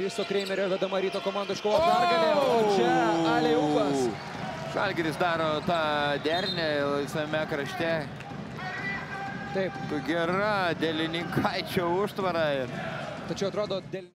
Kristo Kreimerio vedama ryto komanda iškovo pergalę. O čia Aliupas. Žalgiris daro tą dernę laisvame krašte. Taip, Gera dėlininkaičio užtvara. ir- tačiau atrodo dėl...